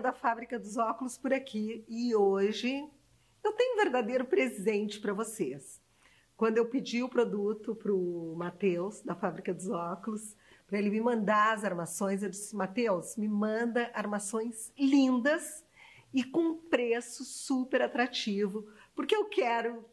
da Fábrica dos Óculos por aqui e hoje eu tenho um verdadeiro presente para vocês. Quando eu pedi o produto para o Matheus, da Fábrica dos Óculos, para ele me mandar as armações, eu disse: Matheus, me manda armações lindas e com preço super atrativo, porque eu quero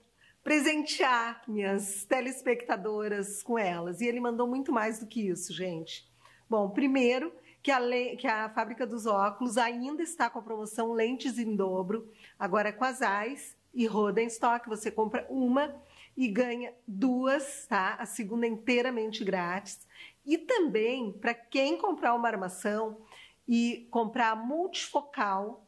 presentear minhas telespectadoras com elas. E ele mandou muito mais do que isso, gente. Bom, primeiro que a, que a fábrica dos óculos ainda está com a promoção lentes em dobro, agora com as AIS e estoque. Você compra uma e ganha duas, tá? A segunda é inteiramente grátis. E também, para quem comprar uma armação e comprar multifocal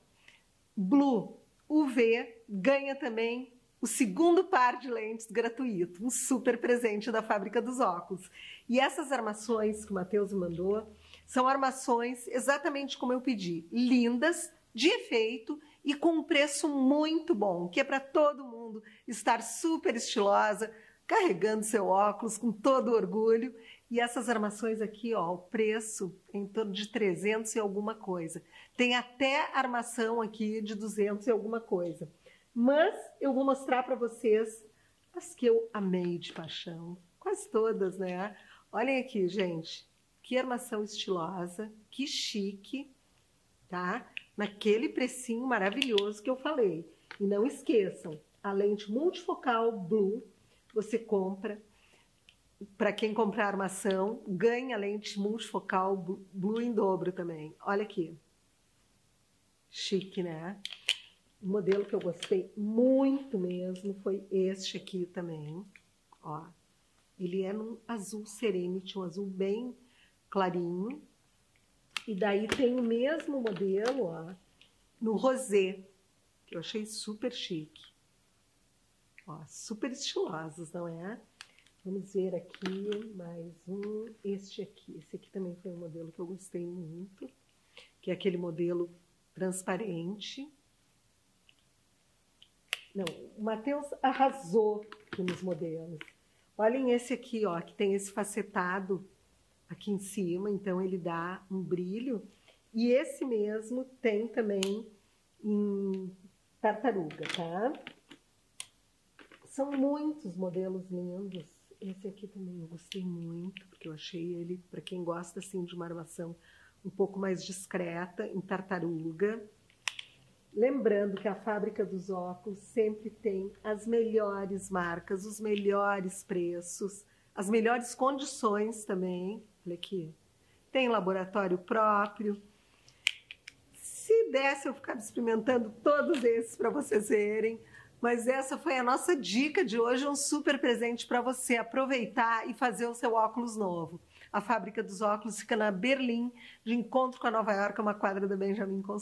Blue UV, ganha também o segundo par de lentes gratuito, um super presente da fábrica dos óculos. E essas armações que o Matheus mandou são armações exatamente como eu pedi, lindas, de efeito e com um preço muito bom, que é para todo mundo estar super estilosa, carregando seu óculos com todo orgulho. E essas armações aqui, ó, o preço é em torno de 300 e alguma coisa. Tem até armação aqui de 200 e alguma coisa. Mas eu vou mostrar para vocês as que eu amei de paixão. Quase todas, né? Olhem aqui, gente. Que armação estilosa, que chique, tá? Naquele precinho maravilhoso que eu falei. E não esqueçam, a lente multifocal Blue, você compra. Para quem comprar armação, ganha lente multifocal Blue em dobro também. Olha aqui. Chique, né? O modelo que eu gostei muito mesmo foi este aqui também, ó. Ele é num azul Serenity, um azul bem clarinho. E daí tem o mesmo modelo, ó, no rosé, que eu achei super chique. Ó, super estilosos, não é? Vamos ver aqui mais um, este aqui. Esse aqui também foi um modelo que eu gostei muito, que é aquele modelo transparente. Não, o Matheus arrasou nos modelos. Olhem esse aqui, ó, que tem esse facetado aqui em cima, então ele dá um brilho. E esse mesmo tem também em tartaruga, tá? São muitos modelos lindos. Esse aqui também eu gostei muito, porque eu achei ele, para quem gosta assim de uma armação um pouco mais discreta, em tartaruga. Lembrando que a fábrica dos óculos sempre tem as melhores marcas, os melhores preços, as melhores condições também. Olha aqui. Tem laboratório próprio. Se desse, eu ficava experimentando todos esses para vocês verem. Mas essa foi a nossa dica de hoje, um super presente para você aproveitar e fazer o seu óculos novo. A fábrica dos óculos fica na Berlim, de encontro com a Nova York, uma quadra da Benjamin Constant.